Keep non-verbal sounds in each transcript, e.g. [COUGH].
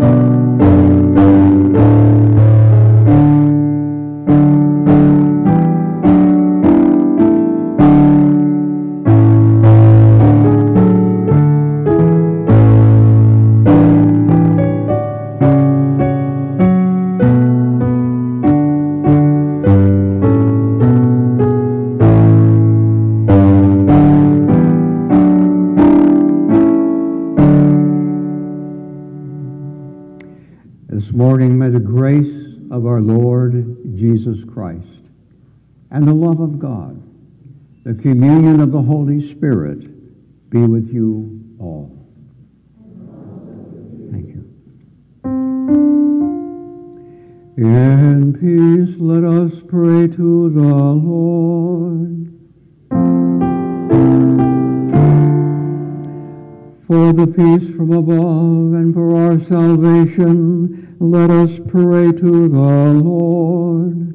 This and the love of God, the communion of the Holy Spirit be with you all. Thank you. In peace, let us pray to the Lord. For the peace from above and for our salvation, let us pray to the Lord.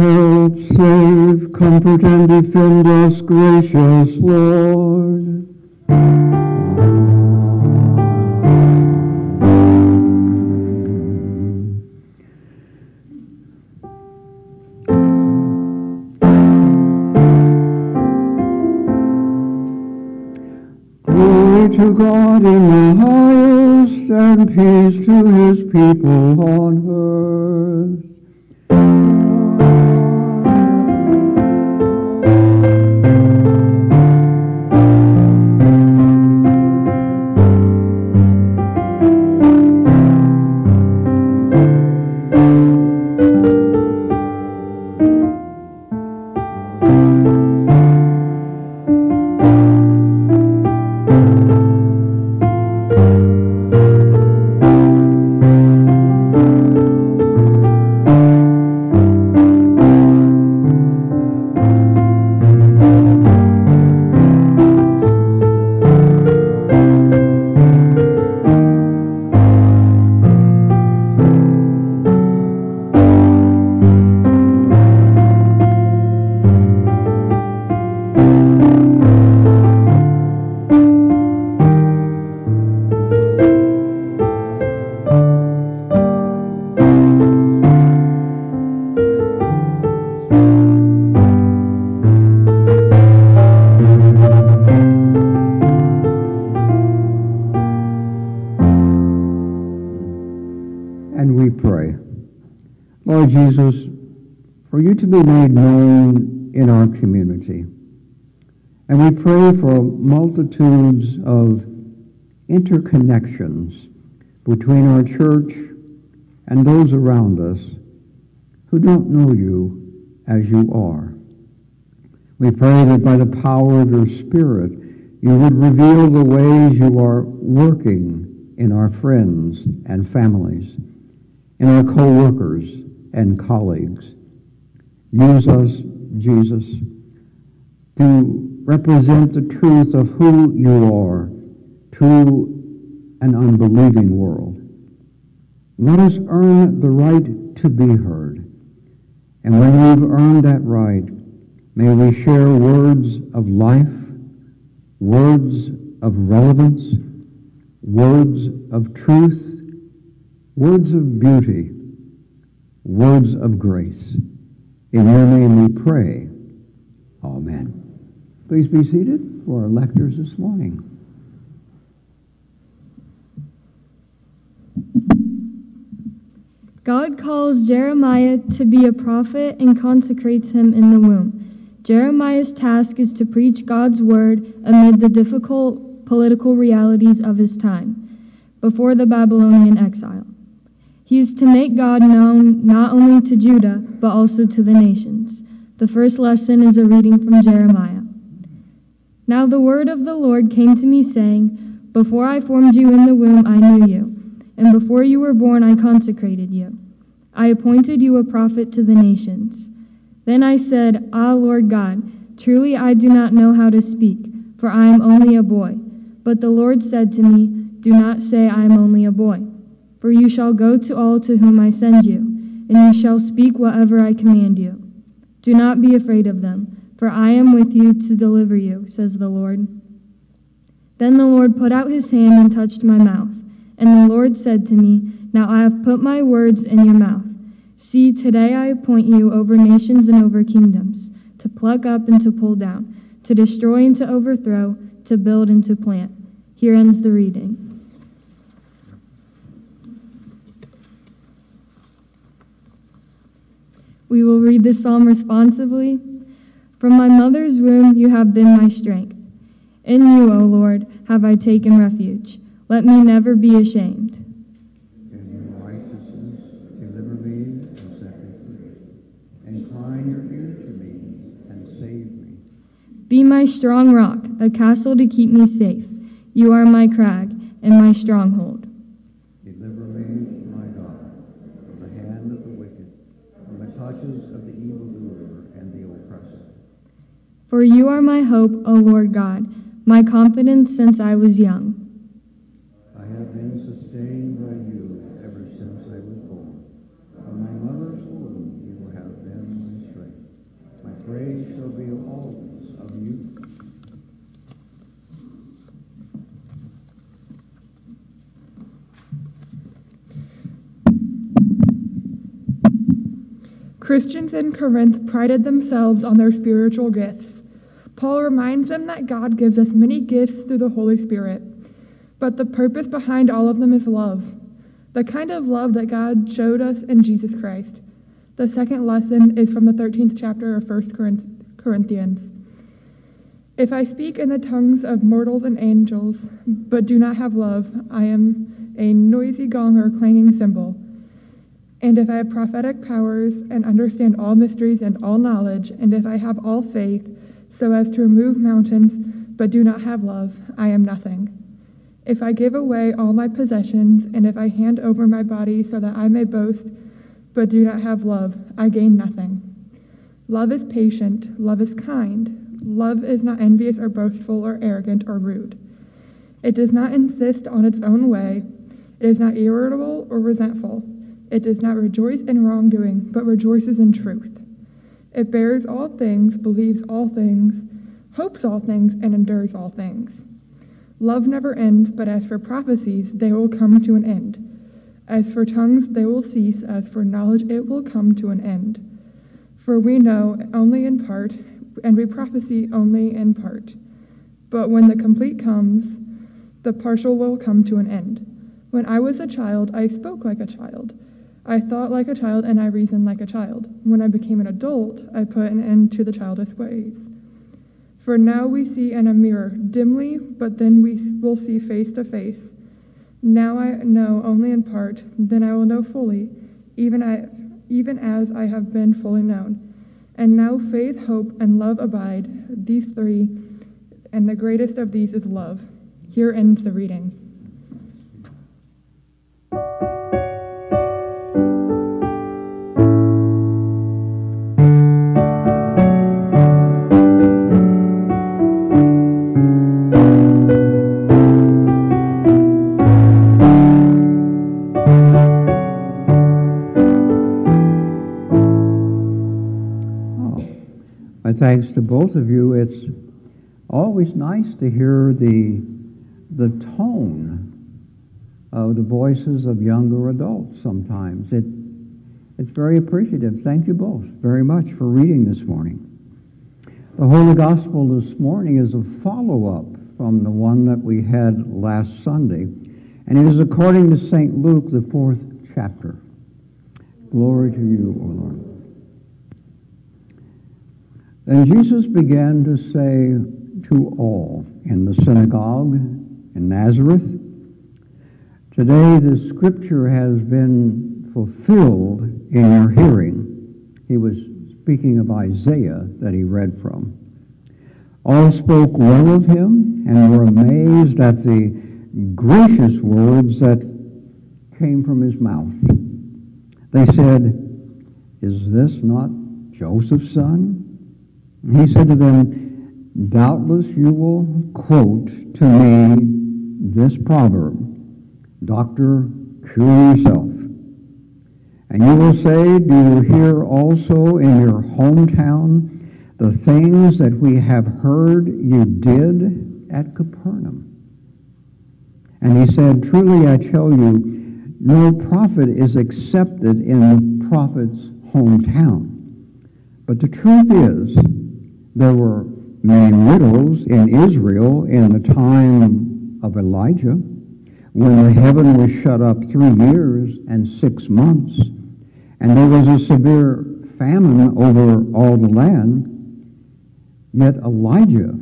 Help, save, comfort, and defend us, gracious Lord. Glory to God in the highest, and peace to his people on earth. Interconnections between our church and those around us who don't know you as you are. We pray that by the power of your Spirit, you would reveal the ways you are working in our friends and families, in our co-workers and colleagues. Use us, Jesus, to represent the truth of who you are to an unbelieving world. Let us earn the right to be heard. And when we've earned that right, may we share words of life, words of relevance, words of truth, words of beauty, words of grace. In your name we pray. Amen. Please be seated for our lectors this morning. God calls Jeremiah to be a prophet and consecrates him in the womb. Jeremiah's task is to preach God's word amid the difficult political realities of his time, before the Babylonian exile. He is to make God known not only to Judah, but also to the nations. The first lesson is a reading from Jeremiah. Now the word of the Lord came to me, saying, Before I formed you in the womb, I knew you, and before you were born, I consecrated you. I appointed you a prophet to the nations. Then I said, Ah, Lord God, truly I do not know how to speak, for I am only a boy. But the Lord said to me, Do not say, I am only a boy, for you shall go to all to whom I send you, and you shall speak whatever I command you. Do not be afraid of them, for I am with you to deliver you, says the Lord. Then the Lord put out his hand and touched my mouth. And the Lord said to me, Now I have put my words in your mouth. See, today I appoint you over nations and over kingdoms, to pluck up and to pull down, to destroy and to overthrow, to build and to plant. Here ends the reading. We will read this psalm responsively. From my mother's womb you have been my strength. In you, O Lord, have I taken refuge. Let me never be ashamed. In your righteousness, deliver me and set me free. Incline your ear to me and save me. Be my strong rock, a castle to keep me safe. You are my crag and my stronghold. Deliver me, my God, from the hand of the wicked, from the clutches of the evildoer and the oppressor. For you are my hope, O Lord God, my confidence since I was young. I have been sustained by you ever since I was born. From my mother's womb you have been my strength. My praise shall be always of you. Christians in Corinth prided themselves on their spiritual gifts. Paul reminds them that God gives us many gifts through the Holy Spirit, but the purpose behind all of them is love, the kind of love that God showed us in Jesus Christ. The second lesson is from the 13th chapter of 1 Corinthians. If I speak in the tongues of mortals and angels, but do not have love, I am a noisy gong or clanging cymbal. And if I have prophetic powers and understand all mysteries and all knowledge, and if I have all faith so as to remove mountains, but do not have love, I am nothing. If I give away all my possessions, and if I hand over my body so that I may boast, but do not have love, I gain nothing. Love is patient, love is kind, love is not envious or boastful or arrogant or rude. It does not insist on its own way, it is not irritable or resentful. It does not rejoice in wrongdoing, but rejoices in truth. It bears all things, believes all things, hopes all things, and endures all things. Love never ends, but as for prophecies, they will come to an end. As for tongues, they will cease. As for knowledge, it will come to an end. For we know only in part, and we prophesy only in part. But when the complete comes, the partial will come to an end. When I was a child, I spoke like a child. I thought like a child and I reasoned like a child. When I became an adult, I put an end to the childish ways. For now we see in a mirror, dimly, but then we will see face to face. Now I know only in part, then I will know fully, even, I, even as I have been fully known. And now faith, hope, and love abide, these three, and the greatest of these is love. Here ends the reading. Thanks to both of you. It's always nice to hear the, the tone of the voices of younger adults sometimes. It, it's very appreciative. Thank you both very much for reading this morning. The Holy Gospel this morning is a follow-up from the one that we had last Sunday, and it is according to St. Luke, the fourth chapter. Glory to you, O Lord. Then Jesus began to say to all in the synagogue in Nazareth, Today the scripture has been fulfilled in your hearing. He was speaking of Isaiah that he read from. All spoke well of him and were amazed at the gracious words that came from his mouth. They said, Is this not Joseph's son? He said to them, Doubtless you will quote to me this proverb, Doctor, cure yourself. And you will say, Do you hear also in your hometown the things that we have heard you did at Capernaum? And he said, Truly I tell you, no prophet is accepted in the prophet's hometown. But the truth is, there were many widows in Israel in the time of Elijah, when the heaven was shut up three years and six months, and there was a severe famine over all the land, yet Elijah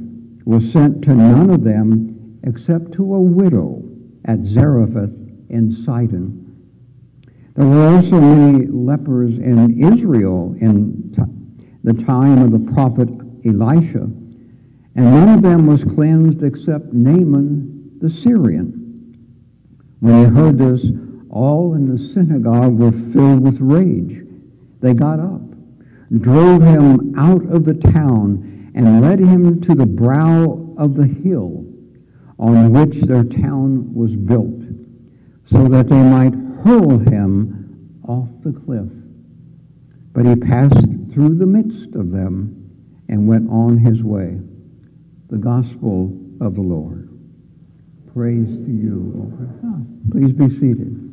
was sent to none of them except to a widow at Zarephath in Sidon. There were also many lepers in Israel in the time of the prophet Elisha, and none of them was cleansed except Naaman the Syrian. When they heard this, all in the synagogue were filled with rage. They got up, drove him out of the town, and led him to the brow of the hill on which their town was built, so that they might hurl him off the cliff. But he passed through the midst of them and went on his way. The gospel of the Lord. Praise to you, Lord. Please be seated.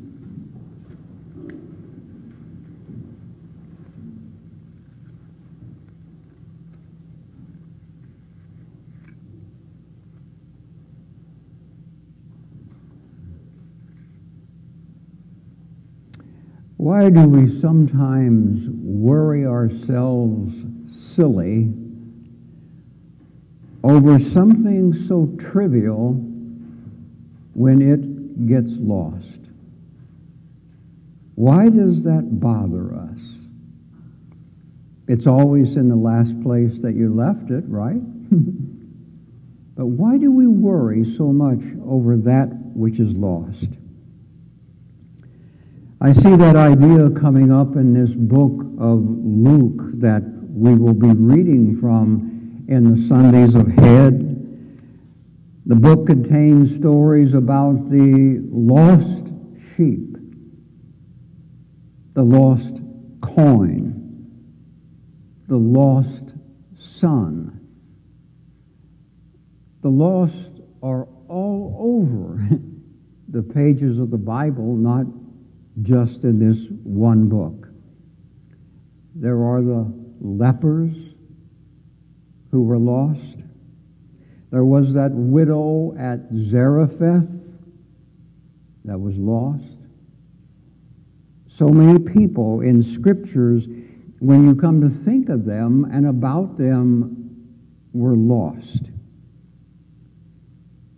Why do we sometimes worry ourselves silly over something so trivial when it gets lost? Why does that bother us? It's always in the last place that you left it, right? [LAUGHS] but why do we worry so much over that which is lost? I see that idea coming up in this book of Luke that we will be reading from in the Sundays of ahead. The book contains stories about the lost sheep, the lost coin, the lost son. The lost are all over [LAUGHS] the pages of the Bible, not just in this one book. There are the lepers who were lost. There was that widow at Zarephath that was lost. So many people in scriptures, when you come to think of them and about them, were lost.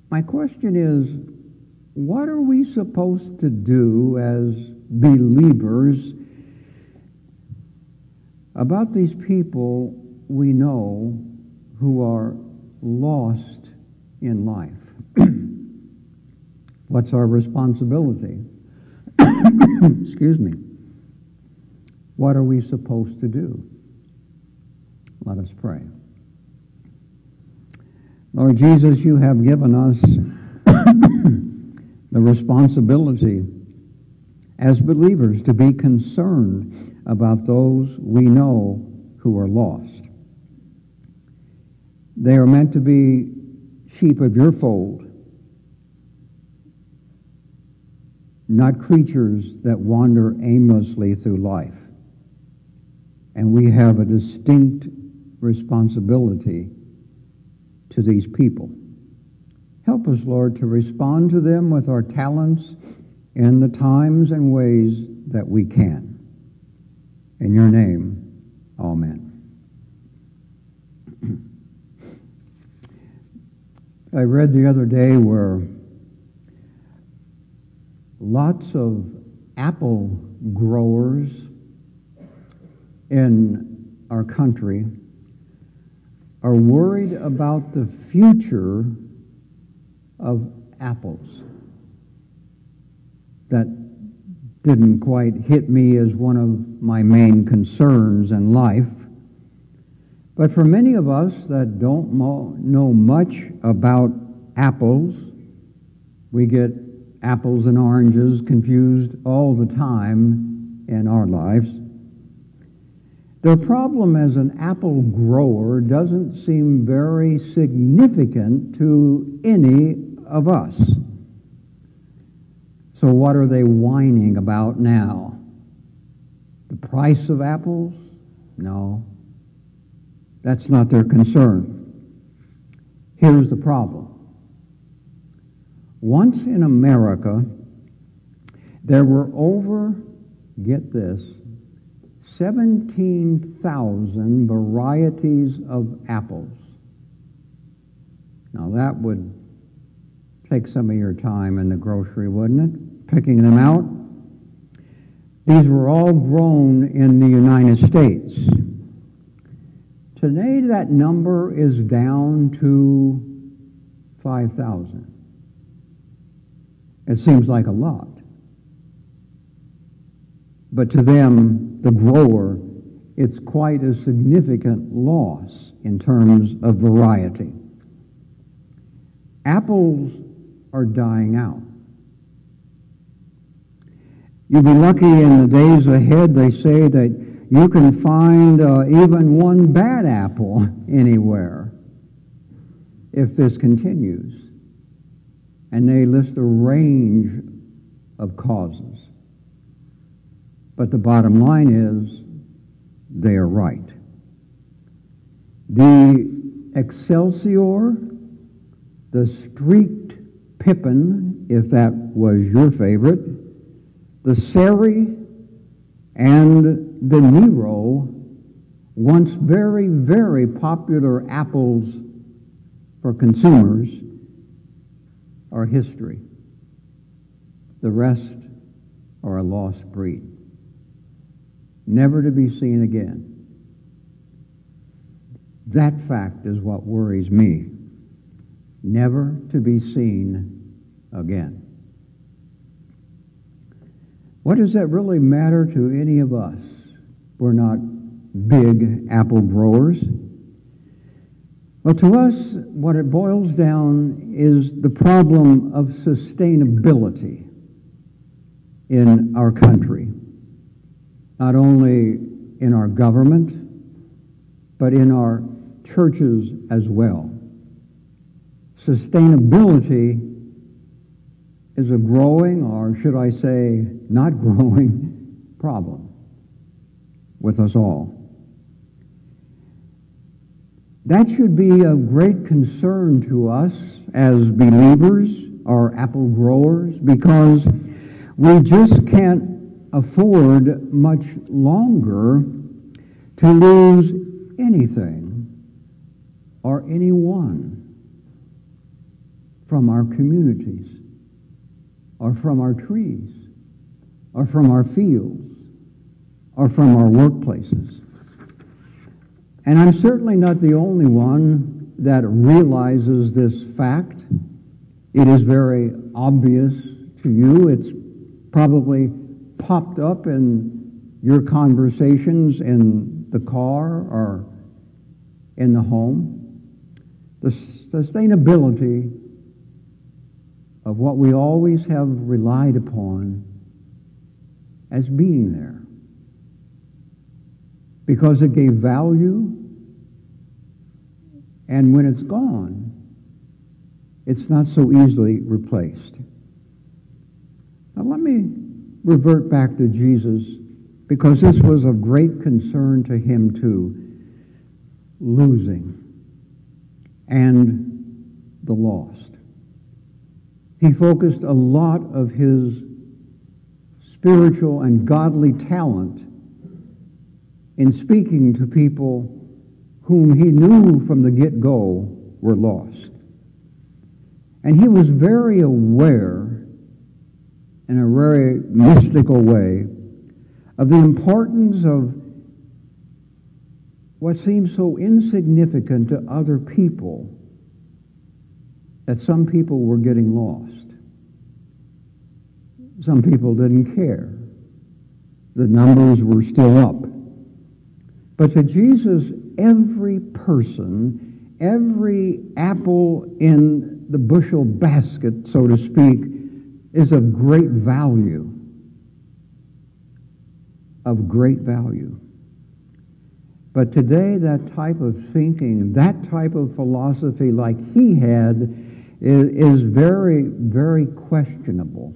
My question is what are we supposed to do as believers about these people we know who are lost in life? [CLEARS THROAT] What's our responsibility? [COUGHS] Excuse me. What are we supposed to do? Let us pray. Lord Jesus, you have given us [COUGHS] the responsibility as believers to be concerned about those we know who are lost. They are meant to be sheep of your fold, not creatures that wander aimlessly through life. And we have a distinct responsibility to these people. Help us, Lord, to respond to them with our talents in the times and ways that we can. In your name, amen. I read the other day where lots of apple growers in our country are worried about the future of apples. That didn't quite hit me as one of my main concerns in life. But for many of us that don't know much about apples, we get apples and oranges confused all the time in our lives. The problem as an apple grower doesn't seem very significant to any of us. So, what are they whining about now? The price of apples? No. That's not their concern. Here's the problem. Once in America, there were over, get this, 17,000 varieties of apples. Now that would take some of your time in the grocery, wouldn't it? Picking them out. These were all grown in the United States. Today that number is down to 5,000. It seems like a lot. But to them, the grower, it's quite a significant loss in terms of variety. Apples are dying out. You'll be lucky in the days ahead, they say that you can find uh, even one bad apple anywhere if this continues. And they list a range of causes. But the bottom line is they are right. The Excelsior, the Streaked Pippin, if that was your favorite, the Seri, and the Nero, once very, very popular apples for consumers, are history. The rest are a lost breed never to be seen again. That fact is what worries me. Never to be seen again. What does that really matter to any of us? We're not big apple growers. Well, to us, what it boils down is the problem of sustainability in our country not only in our government, but in our churches as well. Sustainability is a growing, or should I say, not [LAUGHS] growing, problem with us all. That should be of great concern to us as believers or apple growers because we just can't afford much longer to lose anything or anyone from our communities or from our trees or from our fields or from our workplaces. And I'm certainly not the only one that realizes this fact. It is very obvious to you. It's probably popped up in your conversations in the car or in the home. The sustainability of what we always have relied upon as being there. Because it gave value, and when it's gone, it's not so easily replaced. Now, let me revert back to Jesus because this was of great concern to him too losing and the lost. He focused a lot of his spiritual and godly talent in speaking to people whom he knew from the get go were lost. And he was very aware in a very mystical way of the importance of what seems so insignificant to other people that some people were getting lost. Some people didn't care. The numbers were still up. But to Jesus, every person, every apple in the bushel basket, so to speak, is of great value. Of great value. But today, that type of thinking, that type of philosophy like he had, is, very, very questionable.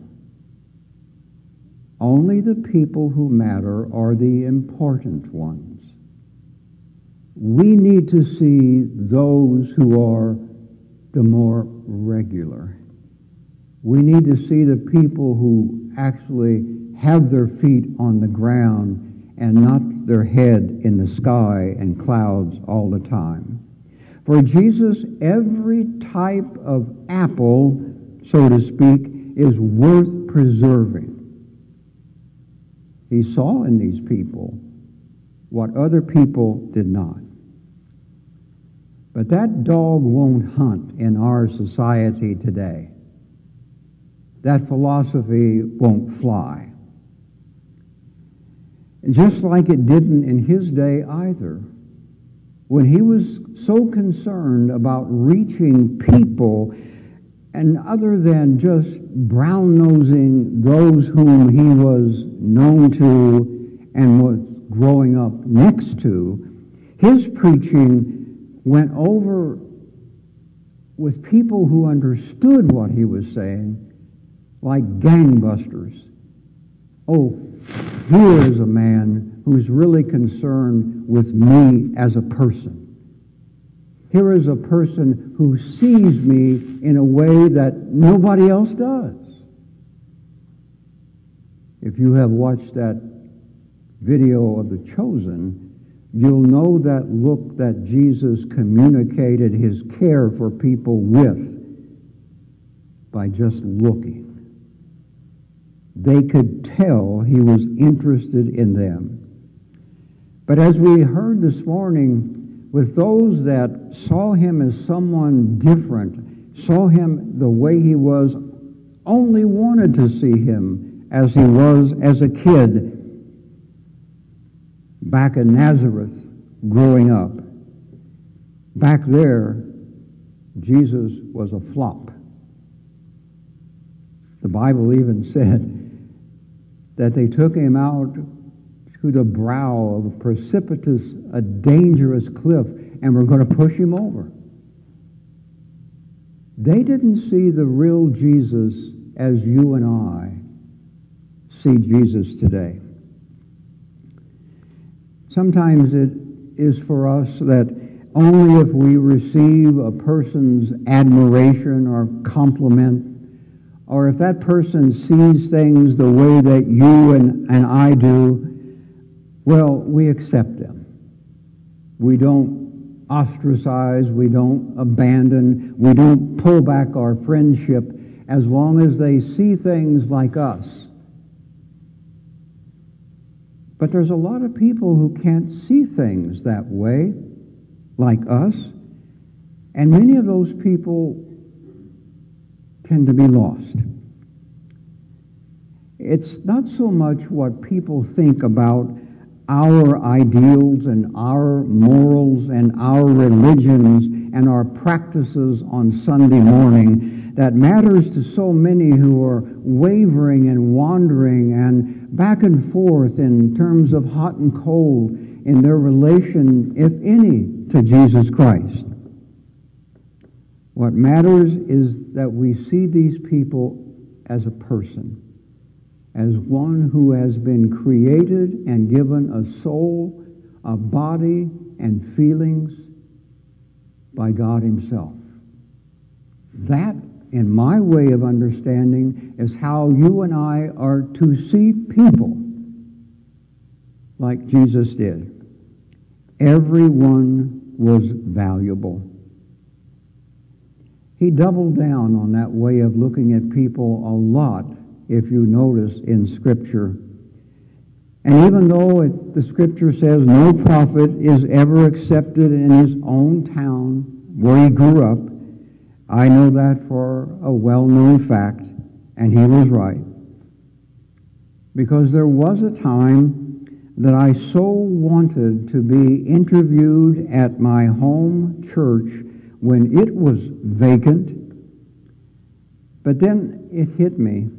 Only the people who matter are the important ones. We need to see those who are the more regular. We need to see the people who actually have their feet on the ground and not their head in the sky and clouds all the time. For Jesus, every type of apple, so to speak, is worth preserving. He saw in these people what other people did not. But that dog won't hunt in our society today. That philosophy won't fly. Just like it didn't in his day either. When he was so concerned about reaching people and other than just brown nosing those whom he was known to and was growing up next to, his preaching went over with people who understood what he was saying like gangbusters. Oh, here is a man who's really concerned with me as a person. Here is a person who sees me in a way that nobody else does. If you have watched that video of The Chosen, you'll know that look that Jesus communicated his care for people with by just looking. They could tell he was interested in them. But as we heard this morning, with those that saw him as someone different, saw him the way he was, only wanted to see him as he was as a kid back in Nazareth growing up. Back there, Jesus was a flop. The Bible even [LAUGHS] said that they took him out to the brow of a precipitous, a dangerous cliff, and we're going to push him over. They didn't see the real Jesus as you and I see Jesus today. Sometimes it is for us that only if we receive a person's admiration or compliment or if that person sees things the way that you and, and I do, well, we accept them. We don't ostracize, we don't abandon, we don't pull back our friendship as long as they see things like us. But there's a lot of people who can't see things that way, like us, and many of those people tend to be lost. It's not so much what people think about our ideals and our morals and our religions and our practices on Sunday morning that matters to so many who are wavering and wandering and back and forth in terms of hot and cold in their relation, if any, to Jesus Christ. What matters is that we see these people as a person, as one who has been created and given a soul, a body, and feelings by God Himself. That, in my way of understanding, is how you and I are to see people like Jesus did. Everyone was valuable. He doubled down on that way of looking at people a lot, if you notice in Scripture. And even though it, the scripture says no prophet is ever accepted in his own town where he grew up, I know that for a well-known fact, and he was right. Because there was a time that I so wanted to be interviewed at my home church when it was vacant. But then it hit me.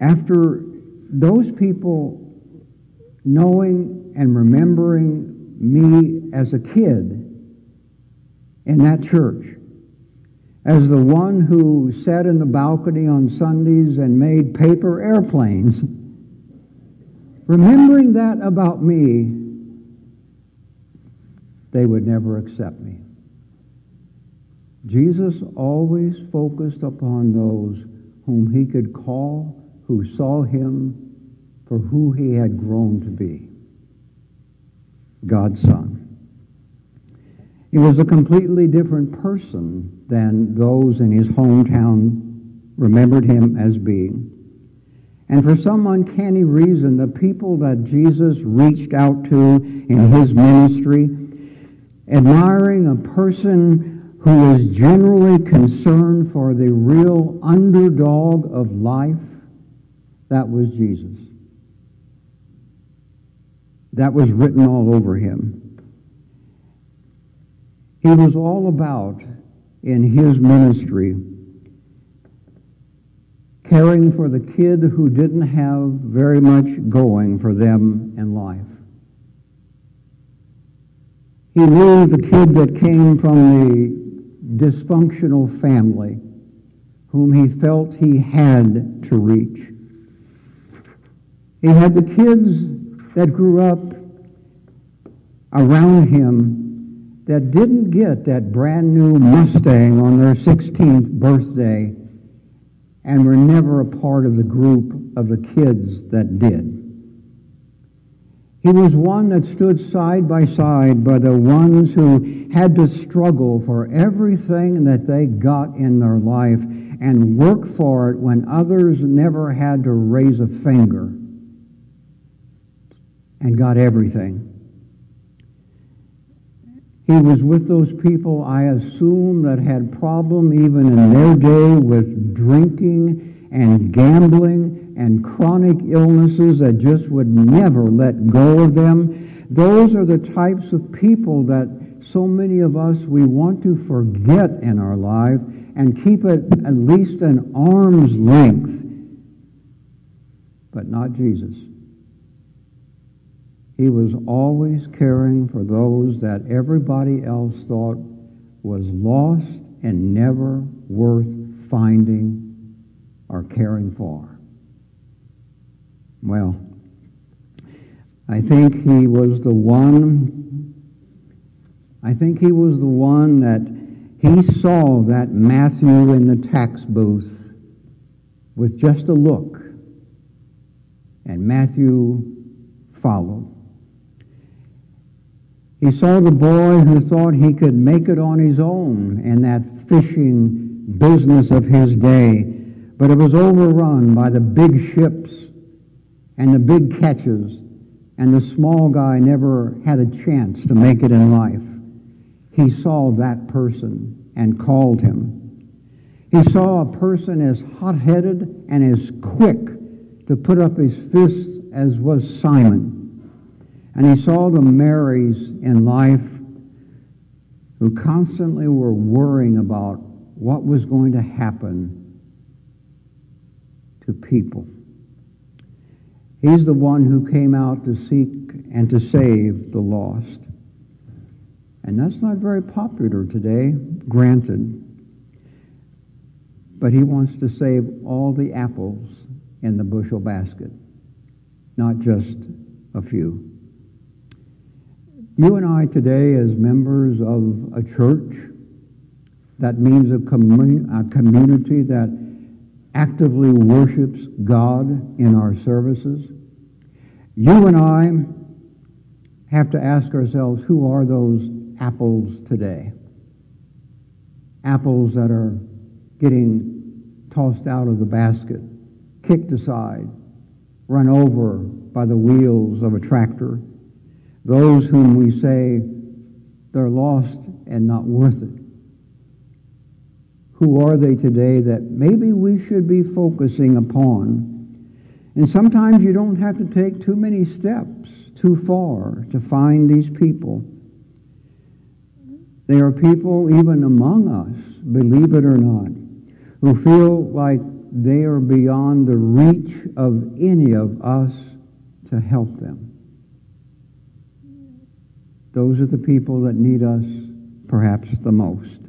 After those people knowing and remembering me as a kid in that church, as the one who sat in the balcony on Sundays and made paper airplanes, remembering that about me, they would never accept me. Jesus always focused upon those whom he could call, who saw him for who he had grown to be God's Son. He was a completely different person than those in his hometown remembered him as being. And for some uncanny reason, the people that Jesus reached out to in his ministry, admiring a person who was generally concerned for the real underdog of life, that was Jesus. That was written all over him. He was all about, in his ministry, caring for the kid who didn't have very much going for them in life. He knew the kid that came from the dysfunctional family whom he felt he had to reach. He had the kids that grew up around him that didn't get that brand new Mustang on their 16th birthday and were never a part of the group of the kids that did. He was one that stood side by side by the ones who had to struggle for everything that they got in their life and work for it when others never had to raise a finger and got everything. He was with those people, I assume, that had problem even in their day with drinking and gambling and chronic illnesses that just would never let go of them. Those are the types of people that so many of us we want to forget in our life and keep it at least an arm's length. But not Jesus. He was always caring for those that everybody else thought was lost and never worth finding or caring for. Well, I think he was the one, I think he was the one that he saw that Matthew in the tax booth with just a look, and Matthew followed. He saw the boy who thought he could make it on his own in that fishing business of his day, but it was overrun by the big ships and the big catches, and the small guy never had a chance to make it in life. He saw that person and called him. He saw a person as hot-headed and as quick to put up his fists as was Simon. And he saw the Marys in life who constantly were worrying about what was going to happen to people. He's the one who came out to seek and to save the lost. And that's not very popular today, granted. But he wants to save all the apples in the bushel basket, not just a few. You and I today, as members of a church, that means a, commun- a community that actively worships God in our services. You and I have to ask ourselves, who are those apples today? Apples that are getting tossed out of the basket, kicked aside, run over, by the wheels of a tractor, those whom we say they're lost and not worth it. Who are they today that maybe we should be focusing upon? And sometimes you don't have to take too many steps too far to find these people. They are people, even among us, believe it or not, who feel like they are beyond the reach of any of us to help them. Those are the people that need us perhaps the most.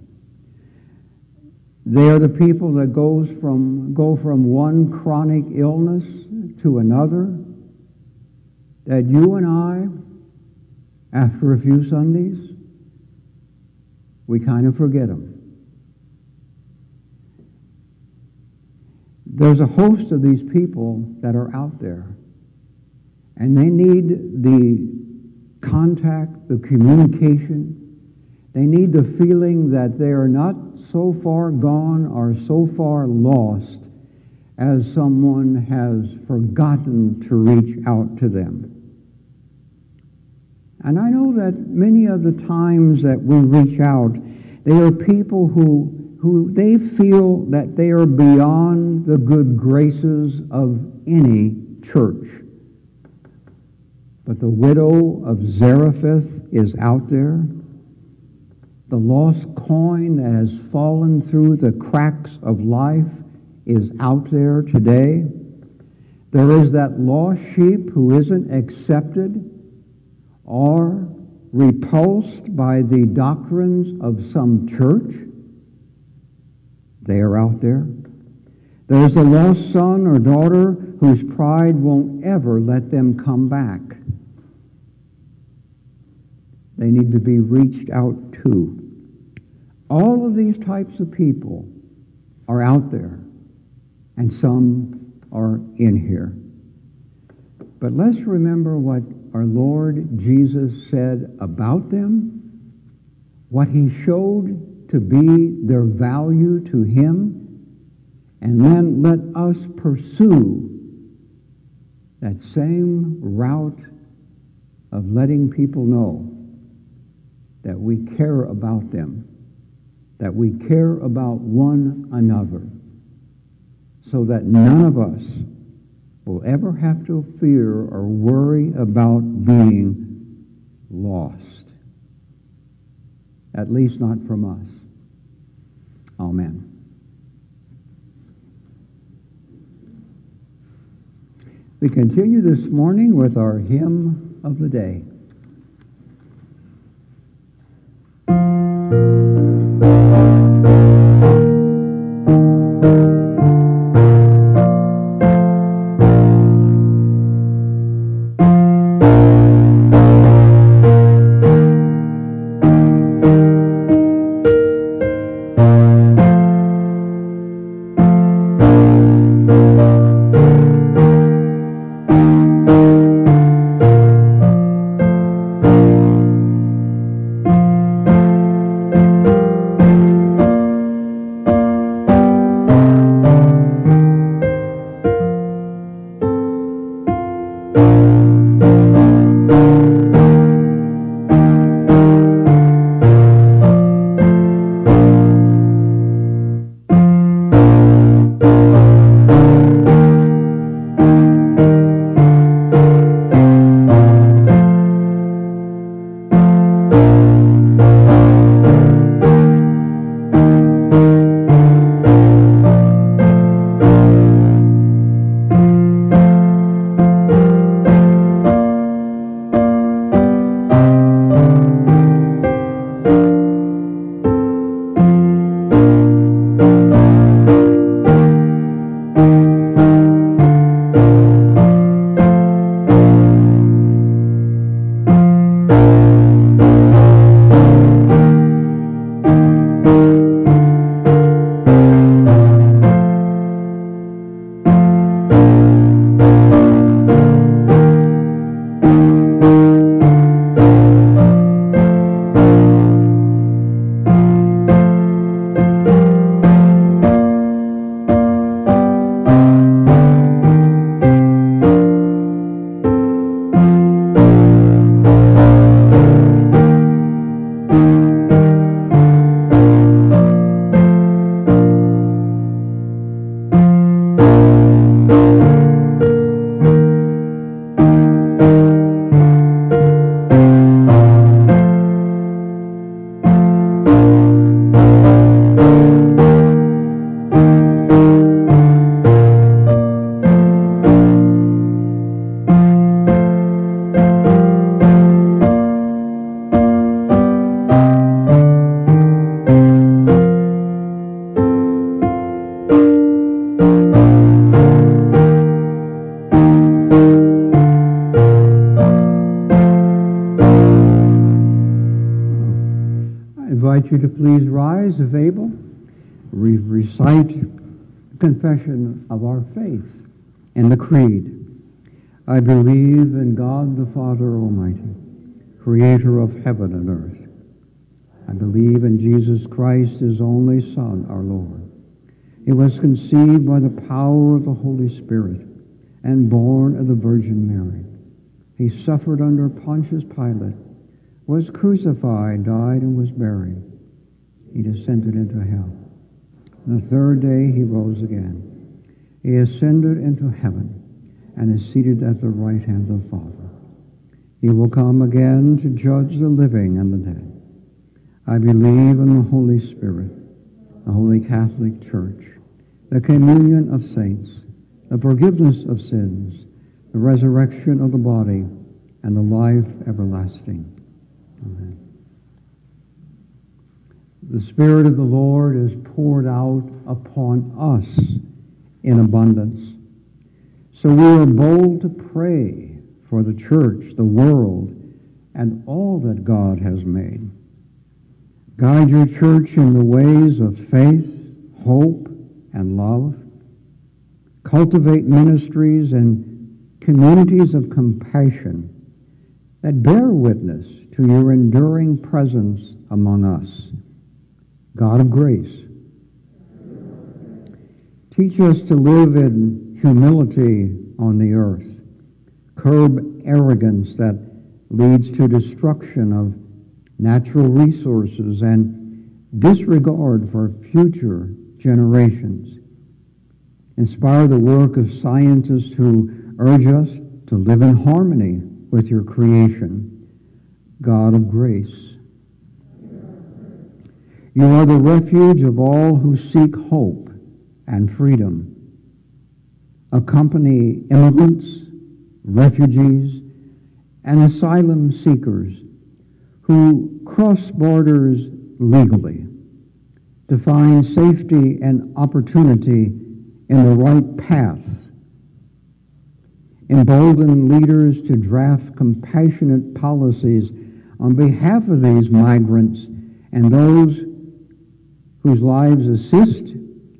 They are the people that goes from, go from one chronic illness to another that you and I, after a few Sundays, we kind of forget them. There's a host of these people that are out there, and they need the contact, the communication. They need the feeling that they are not so far gone or so far lost as someone has forgotten to reach out to them. And I know that many of the times that we reach out, they are people who, who they feel that they are beyond the good graces of any church. But the widow of Zarephath is out there. The lost coin that has fallen through the cracks of life is out there today. There is that lost sheep who isn't accepted or repulsed by the doctrines of some church. They are out there. There's a lost son or daughter whose pride won't ever let them come back. They need to be reached out to. All of these types of people are out there, and some are in here. But let's remember what our Lord Jesus said about them, what he showed to be their value to him, and then let us pursue that same route of letting people know that we care about them, that we care about one another, so that none of us will ever have to fear or worry about being lost. At least not from us. Amen. We continue this morning with our hymn of the day. Confession of our faith in the Creed. I believe in God the Father Almighty, creator of heaven and earth. I believe in Jesus Christ, his only Son, our Lord. He was conceived by the power of the Holy Spirit and born of the Virgin Mary. He suffered under Pontius Pilate, was crucified, died, and was buried. He descended into hell. The third day he rose again. He ascended into heaven and is seated at the right hand of the Father. He will come again to judge the living and the dead. I believe in the Holy Spirit, the Holy Catholic Church, the communion of saints, the forgiveness of sins, the resurrection of the body, and the life everlasting. Amen. The Spirit of the Lord is poured out upon us in abundance. So we are bold to pray for the church, the world, and all that God has made. Guide your church in the ways of faith, hope, and love. Cultivate ministries and communities of compassion that bear witness to your enduring presence among us. God of grace, teach us to live in humility on the earth, curb arrogance that leads to destruction of natural resources and disregard for future generations. Inspire the work of scientists who urge us to live in harmony with your creation, God of grace. You are the refuge of all who seek hope and freedom. Accompany immigrants, refugees, and asylum seekers who cross borders legally to find safety and opportunity in the right path embolden leaders to draft compassionate policies on behalf of these migrants and those whose lives assist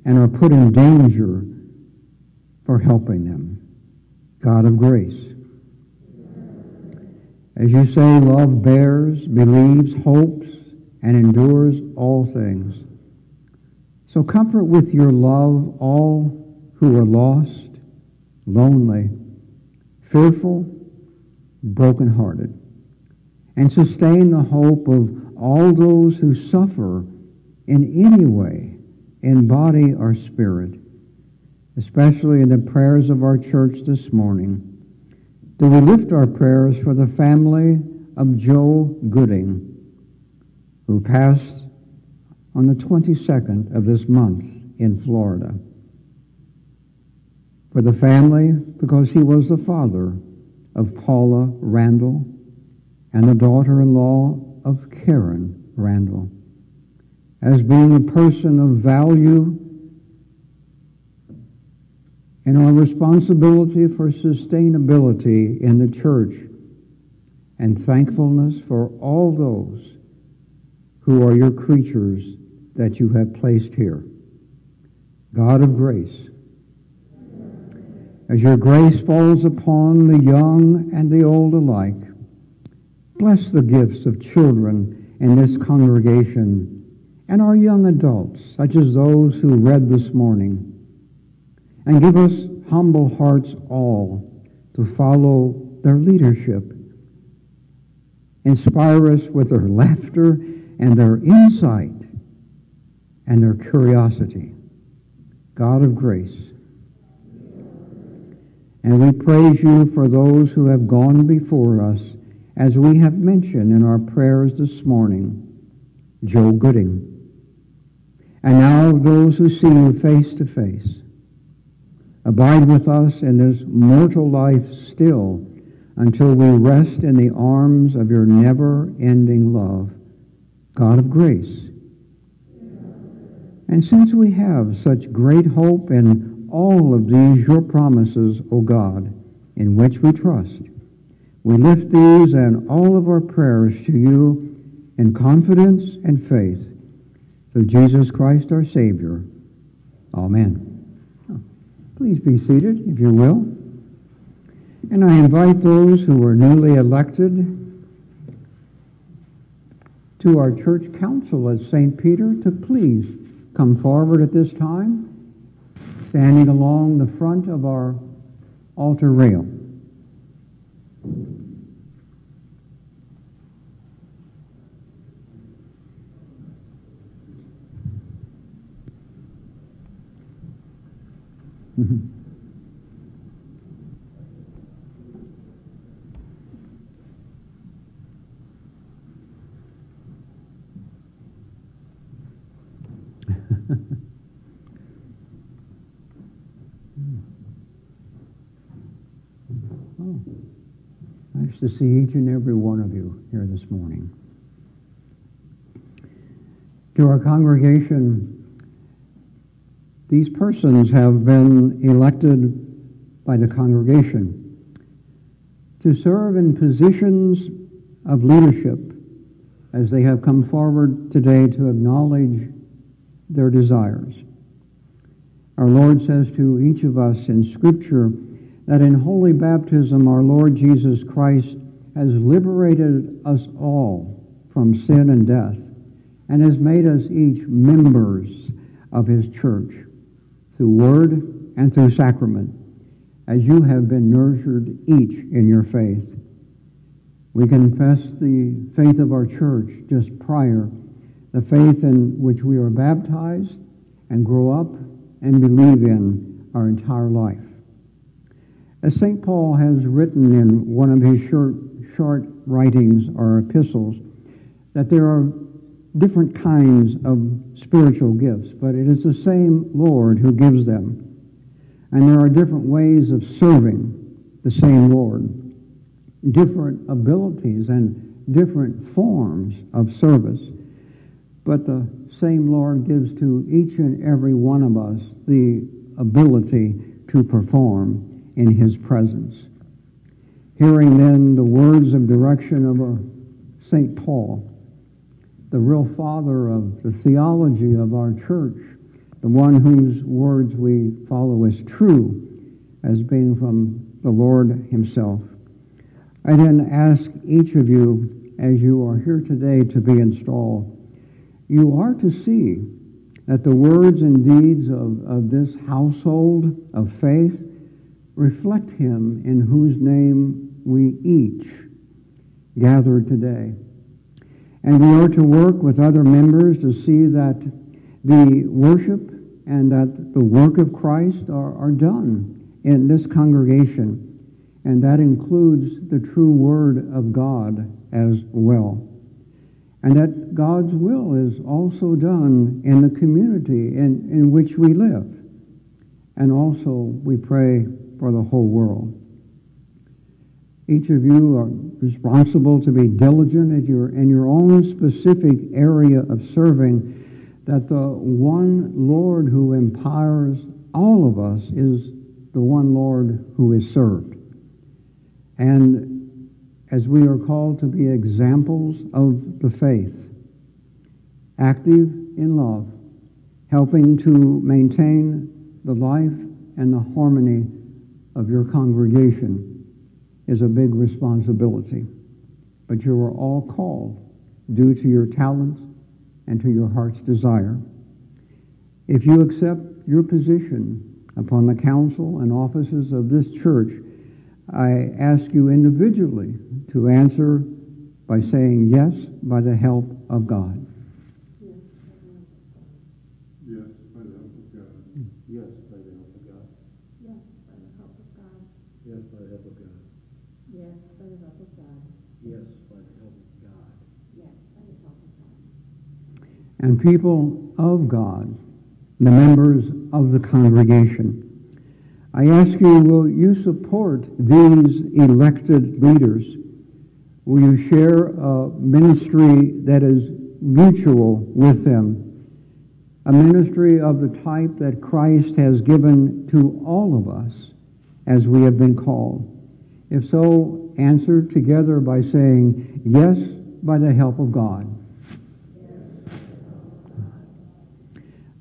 and are put in danger for helping them. God of grace. As you say, love bears, believes, hopes, and endures all things. So comfort with your love all who are lost, lonely, fearful, brokenhearted, and sustain the hope of all those who suffer in any way, in body or spirit, especially in the prayers of our church this morning. Do we lift our prayers for the family of Joe Gooding, who passed on the 22nd of this month in Florida? for the family because he was the father of Paula Randall and the daughter-in-law of Karen Randall. As being a person of value and our responsibility for sustainability in the church and thankfulness for all those who are your creatures that you have placed here. God of grace, as your grace falls upon the young and the old alike, bless the gifts of children in this congregation and our young adults, such as those who read this morning, and give us humble hearts all to follow their leadership. Inspire us with their laughter and their insight and their curiosity. God of grace, and we praise you for those who have gone before us, as we have mentioned in our prayers this morning, Joe Gooding. And now those who see you face to face. Abide with us in this mortal life still until we rest in the arms of your never-ending love, God of grace. And since we have such great hope in all of these your promises, O God, in which we trust. We lift these and all of our prayers to you in confidence and faith Through Jesus Christ our Savior. Amen. Please be seated, if you will. And I invite those who are newly elected to our church council at St. Peter to please come forward at this time, standing along the front of our altar rail. Oh, [LAUGHS] nice to see each and every one of you here this morning. To our congregation, these persons have been elected by the congregation to serve in positions of leadership as they have come forward today to acknowledge their desires. Our Lord says to each of us in Scripture that in holy baptism our Lord Jesus Christ has liberated us all from sin and death and has made us each members of his church through word and through sacrament as you have been nurtured each in your faith. We confess the faith of our church just prior the faith in which we are baptized and grow up and believe in our entire life. As St. Paul has written in one of his short, short writings or epistles, that there are different kinds of spiritual gifts, but it is the same Lord who gives them. And there are different ways of serving the same Lord, different abilities and different forms of service. But the same Lord gives to each and every one of us the ability to perform in his presence. Hearing then the words of direction of St. Paul, the real father of the theology of our church, the one whose words we follow as true, as being from the Lord himself. I then ask each of you, as you are here today to be installed, you are to see that the words and deeds of, of this household of faith reflect him in whose name we each gather today. And we are to work with other members to see that the worship and that the work of Christ are, are done in this congregation. And that includes the true word of God as well and that God's will is also done in the community in, in which we live. And also, we pray for the whole world. Each of you are responsible to be diligent in your, in your own specific area of serving, that the one Lord who empowers all of us is the one Lord who is served. And as we are called to be examples of the faith, active in love, helping to maintain the life and the harmony of your congregation is a big responsibility. But you are all called due to your talents and to your heart's desire. If you accept your position upon the council and offices of this church, I ask you individually to answer by saying yes by the help of God. Yes, by the help of God. Yes, by the help of God. Yes, by the help of God. Yes, by the help of God. Yes, by the help of God. Yes, by the help of God. Yes, by the help of God. And people of God, the members of the congregation, I ask you, will you support these elected leaders? Will you share a ministry that is mutual with them? A ministry of the type that Christ has given to all of us as we have been called. If so, answer together by saying, Yes, by the help of God.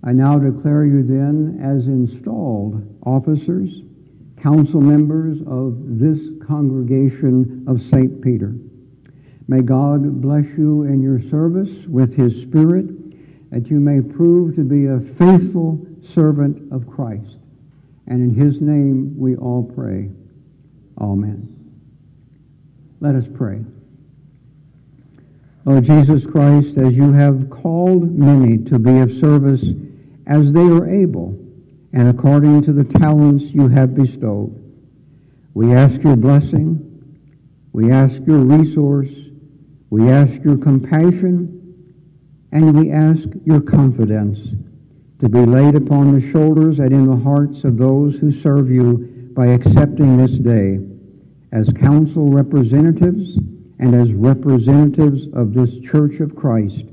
I now declare you then as installed officers, council members of this congregation of St. Peter. May God bless you in your service with his Spirit, that you may prove to be a faithful servant of Christ. And in his name we all pray. Amen. Let us pray. Lord Jesus Christ, as you have called many to be of service as they are able and according to the talents you have bestowed, we ask your blessing, we ask your resource, we ask your compassion, and we ask your confidence to be laid upon the shoulders and in the hearts of those who serve you by accepting this day as council representatives and as representatives of this Church of Christ,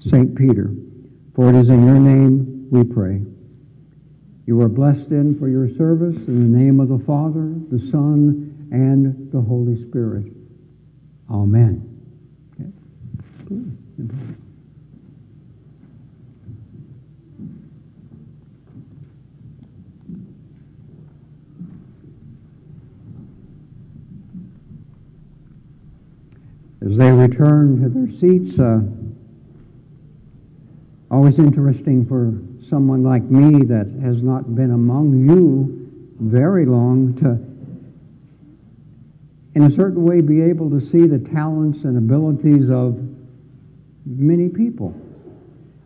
St. Peter. For it is in your name we pray. You are blessed in for your service in the name of the Father, the Son, and the Holy Spirit. Amen. Okay. as they return to their seats. Uh, always interesting for someone like me that has not been among you very long to, in a certain way, be able to see the talents and abilities of many people.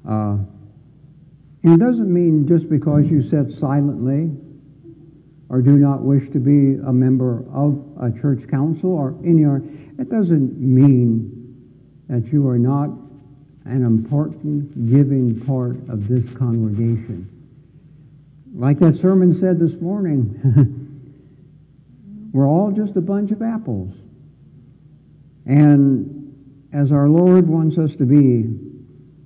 Uh, and it doesn't mean just because you sit silently or do not wish to be a member of a church council or any it doesn't mean that you are not an important giving part of this congregation. Like that sermon said this morning, [LAUGHS] we're all just a bunch of apples. And as our Lord wants us to be,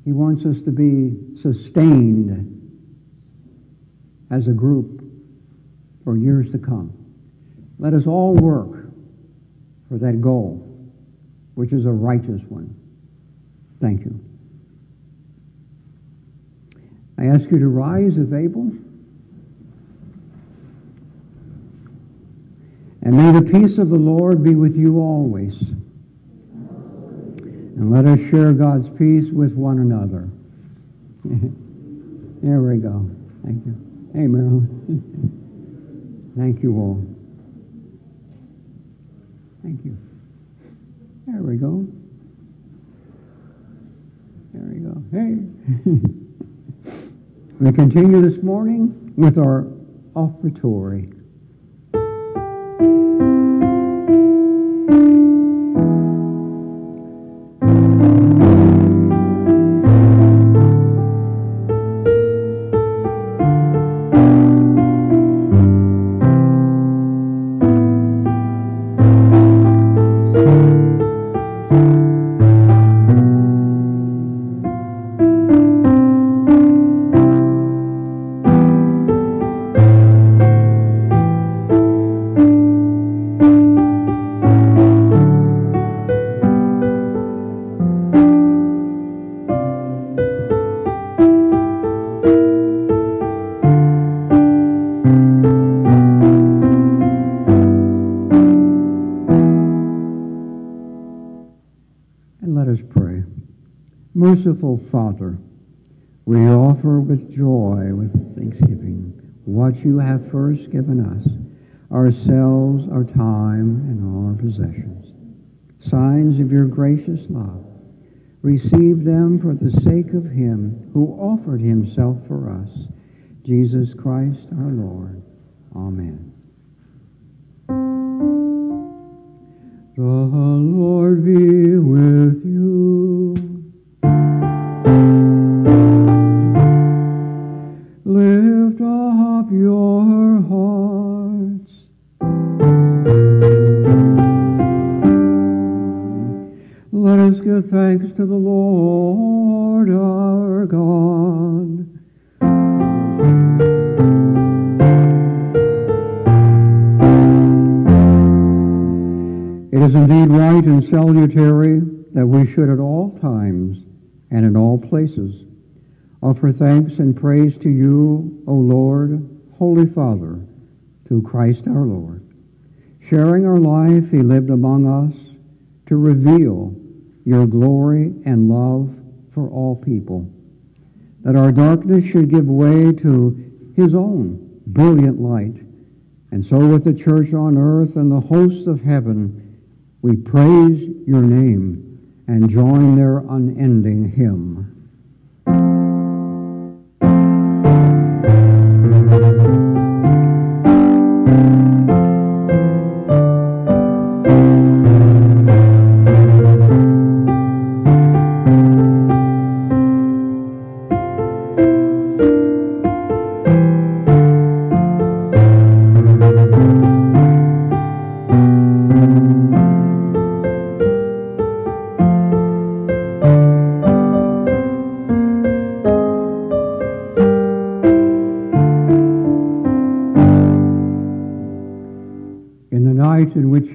He wants us to be sustained as a group for years to come. Let us all work for that goal, which is a righteous one. Thank you. I ask you to rise if able. And may the peace of the Lord be with you always. And let us share God's peace with one another. [LAUGHS] there we go. Thank you. Hey, Marilyn. [LAUGHS] Thank you all. Thank you. There we go. There we go. Hey. [LAUGHS] we continue this morning with our offertory. Merciful Father, we offer with joy, with thanksgiving, what you have first given us, ourselves, our time, and all our possessions, signs of your gracious love. Receive them for the sake of him who offered himself for us, Jesus Christ our Lord. Amen. The Lord be with you. Places offer thanks and praise to you, O Lord, Holy Father, through Christ our Lord. Sharing our life, he lived among us to reveal your glory and love for all people, that our darkness should give way to his own brilliant light. And so with the church on earth and the hosts of heaven, we praise your name and join their unending hymn.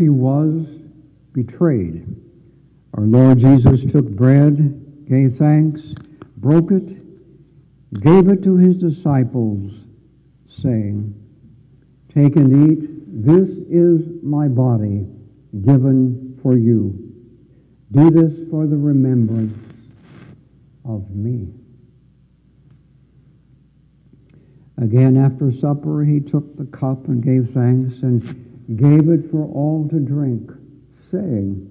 He was betrayed, our Lord Jesus took bread, gave thanks, broke it, gave it to his disciples, saying, Take and eat, this is my body given for you. Do this for the remembrance of me. Again, after supper, he took the cup and gave thanks and gave it for all to drink, saying,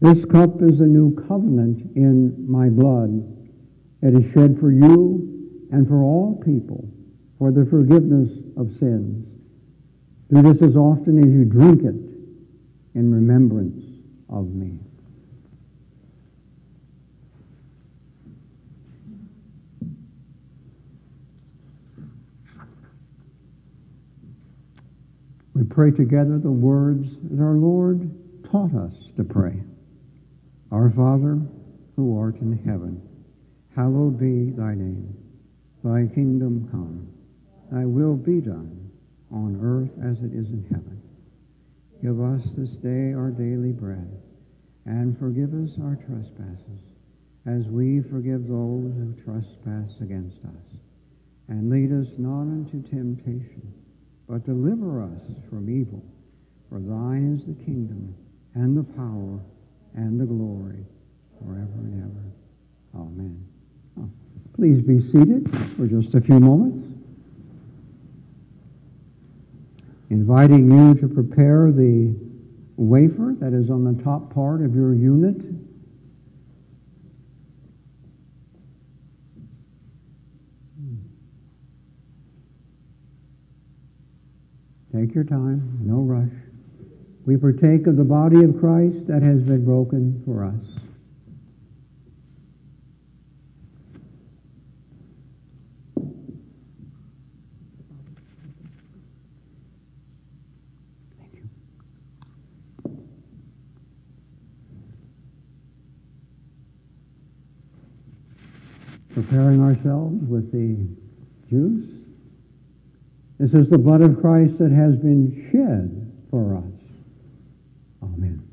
This cup is a new covenant in my blood. It is shed for you and for all people for the forgiveness of sins. Do this as often as you drink it in remembrance of me. We pray together the words that our Lord taught us to pray. Our Father, who art in heaven, hallowed be thy name. Thy kingdom come. Thy will be done on earth as it is in heaven. Give us this day our daily bread, and forgive us our trespasses, as we forgive those who trespass against us. And lead us not into temptation, but deliver us from evil. For thine is the kingdom, and the power, and the glory, forever and ever. Amen. Oh, please be seated for just a few moments. Inviting you to prepare the wafer that is on the top part of your unit. Take your time, no rush. We partake of the body of Christ that has been broken for us. Preparing ourselves with the juice. This is the blood of Christ that has been shed for us. Amen.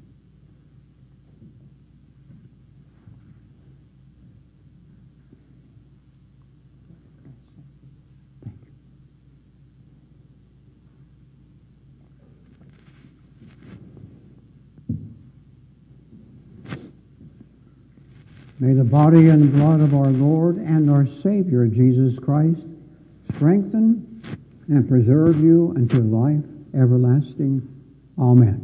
May the body and blood of our Lord and our Savior Jesus Christ strengthen and preserve you unto life everlasting. Amen.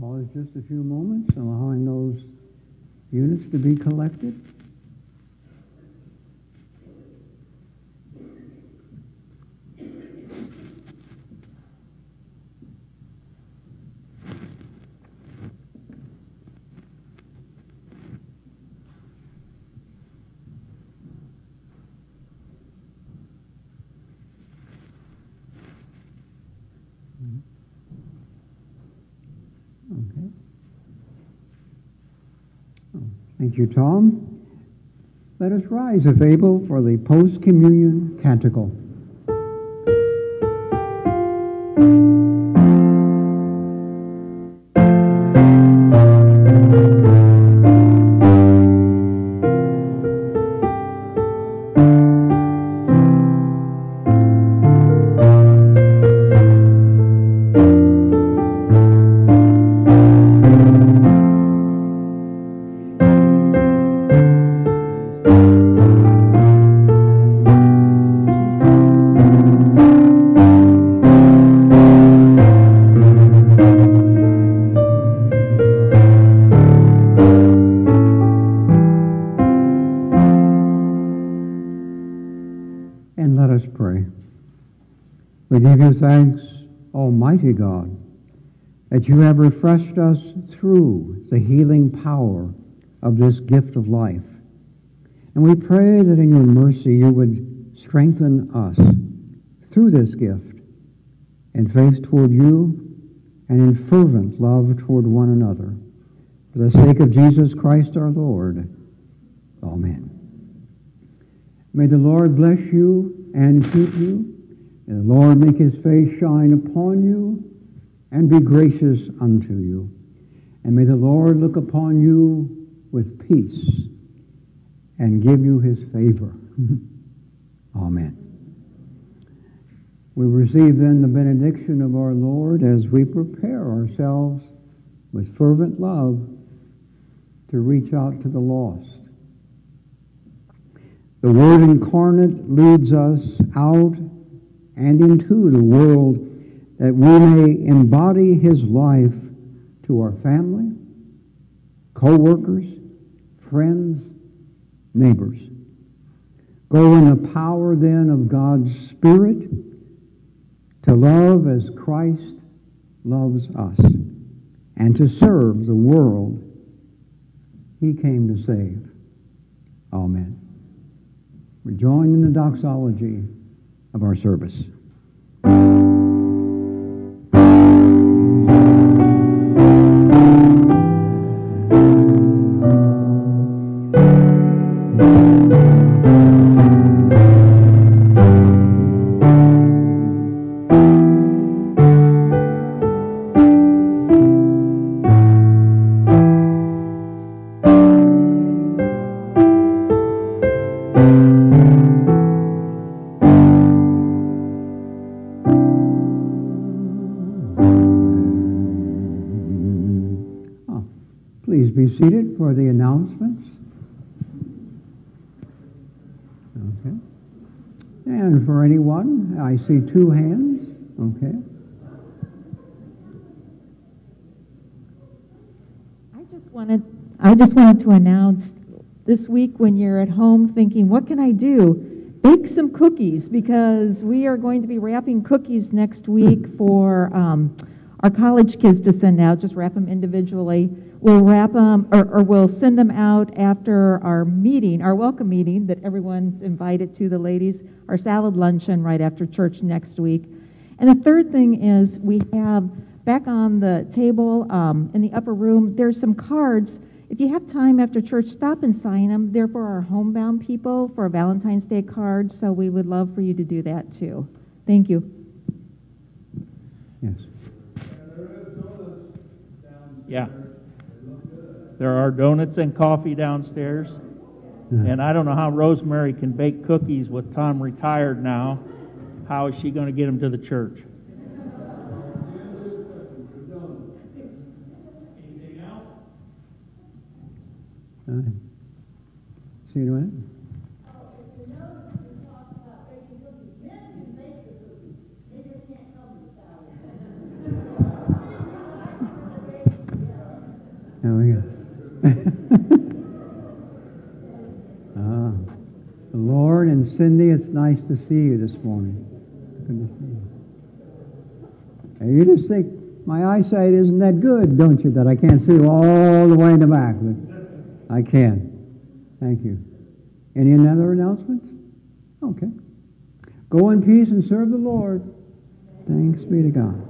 Pause just a few moments, allowing those units to be collected. Thank you, Tom. Let us rise, if able, for the post communion canticle. That you have refreshed us through the healing power of this gift of life. And we pray that in your mercy you would strengthen us through this gift in faith toward you and in fervent love toward one another. For the sake of Jesus Christ our Lord. Amen. May the Lord bless you and keep you. May the Lord make his face shine upon you and be gracious unto you. And may the Lord look upon you with peace and give you his favor. [LAUGHS] Amen. We receive then the benediction of our Lord as we prepare ourselves with fervent love to reach out to the lost. The Word incarnate leads us out and into the world that we may embody His life to our family, co-workers, friends, neighbors. Go in the power then of God's Spirit to love as Christ loves us and to serve the world He came to save. Amen. We join in the doxology of our service. Anyone, I see two hands. Okay. I just wanted, I just wanted to announce this week when you're at home thinking, what can I do? Bake some cookies because we are going to be wrapping cookies next week for um, our college kids to send out. Just wrap them individually. We'll wrap them, or, or we'll send them out after our meeting, our welcome meeting that everyone's invited to, the ladies, our salad luncheon right after church next week. And the third thing is we have back on the table um, in the upper room, there's some cards. If you have time after church, stop and sign them. They're for our homebound people for a Valentine's Day card, so we would love for you to do that too. Thank you. Yes. Yeah. There are donuts and coffee downstairs. And I don't know how Rosemary can bake cookies with Tom retired now. How is she going to get them to the church? See you in a minute. There we go. Ah, the Lord and Cindy, it's nice to see you this morning. Good to see you. And you just think my eyesight isn't that good, don't you? That I can't see all the way in the back, but I can. Thank you. Any other announcements? Okay. Go in peace and serve the Lord. Thanks be to God.